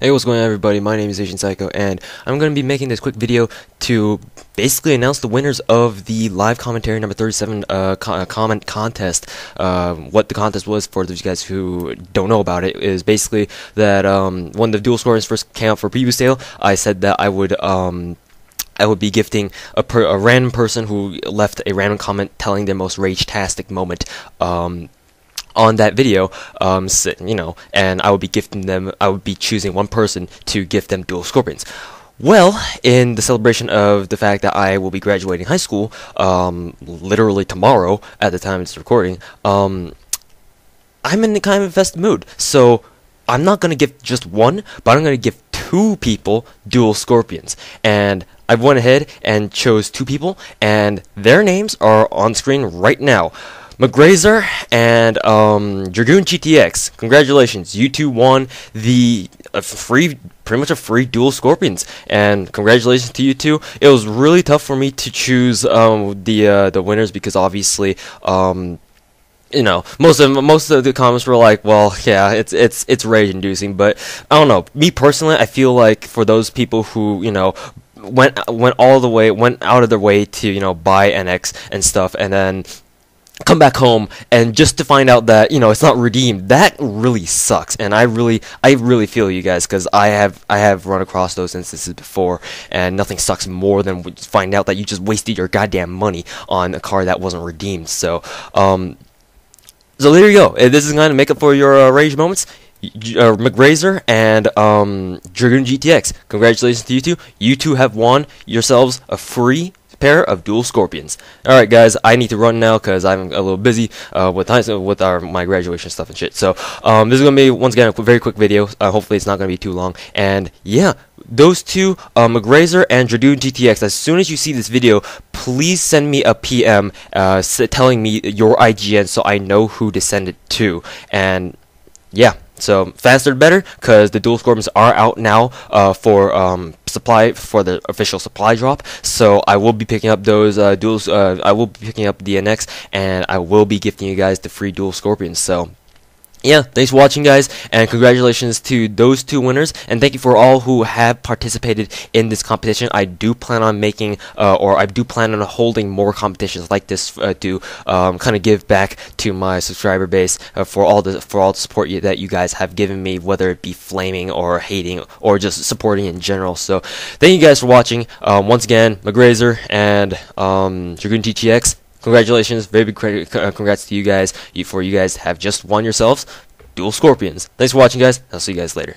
Hey, what's going on everybody? My name is Asian Psycho, and I'm going to be making this quick video to basically announce the winners of the live commentary number 37 uh, co uh, comment contest. Uh, what the contest was, for those of you guys who don't know about it, is basically that um, when the dual scorers first came out for preview sale, I said that I would... Um, I would be gifting a, per, a random person who left a random comment telling their most rage-tastic moment um, on that video, um, you know, and I would be gifting them, I would be choosing one person to gift them dual Skorpions. Well, in the celebration of the fact that I will be graduating high school, um, literally tomorrow at the time it's recording, um, I'm in the kind of festive mood. So I'm not gonna give just one, but I'm gonna give two people dual Skorpions. And I went ahead and chose two people, and their names are on screen right now. McReizar and um, Dragoon GTX. Congratulations, you two won the uh, free, pretty much a free dual Skorpions, and congratulations to you two. It was really tough for me to choose um, the uh, the winners because obviously. Um, you know, most of most of the comments were like, "Well, yeah, it's it's it's rage inducing," but I don't know. Me personally, I feel like for those people who you know went went all the way went out of their way to you know buy NX and stuff, and then come back home and just to find out that you know it's not redeemed that really sucks and i really i really feel you guys because i have i have run across those instances before and nothing sucks more than find out that you just wasted your goddamn money on a car that wasn't redeemed so um so there you go this is going to make up for your uh, rage moments uh, McReizar and um, Dragoon GTX. Congratulations to you two. You two have won yourselves a free pair of dual Skorpions. All right, guys, I need to run now because I'm a little busy uh, with with our my graduation stuff and shit. So um, this is gonna be once again a very quick video. Uh, hopefully, it's not gonna be too long. And yeah, those two, uh, McReizar and Dragoon GTX. As soon as you see this video, please send me a PM uh, telling me your IGN so I know who to send it to. And yeah. So faster better, because the dual Skorpions are out now uh, for um, supply for the official supply drop. So I will be picking up those uh, duals. Uh, I will be picking up the NX, and I will be gifting you guys the free dual Skorpions. So yeah, thanks for watching, guys, and congratulations to those two winners, and thank you for all who have participated in this competition. I do plan on making, uh, or I do plan on holding more competitions like this uh, to um, kind of give back to my subscriber base uh, for all the for all the support you, that you guys have given me, whether it be flaming or hating or just supporting in general. So, thank you guys for watching. Um, once again, McReizar and um, Dragoon GTX congratulations, very big uh, congrats to you guys. You, for you guys have just won yourselves dual Skorpions. Thanks for watching, guys. I'll see you guys later.